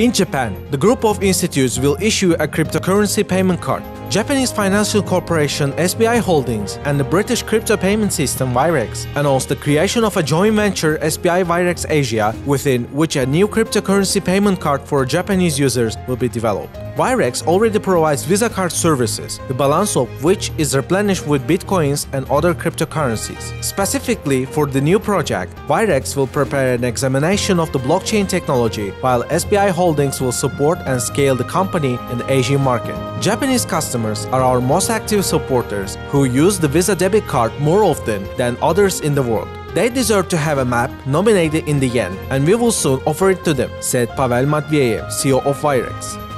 In Japan, the group of institutes will issue a cryptocurrency payment card. Japanese financial corporation SBI Holdings and the British crypto payment system Wirex announced the creation of a joint venture SBI Wirex Asia within which a new cryptocurrency payment card for Japanese users will be developed. Wirex already provides Visa card services, the balance of which is replenished with bitcoins and other cryptocurrencies. Specifically for the new project, Wirex will prepare an examination of the blockchain technology while SBI Holdings will support and scale the company in the Asian market. Japanese customers are our most active supporters who use the Visa debit card more often than others in the world. They deserve to have a map nominated in the yen, and we will soon offer it to them, said Pavel Matveev, CEO of Wirex.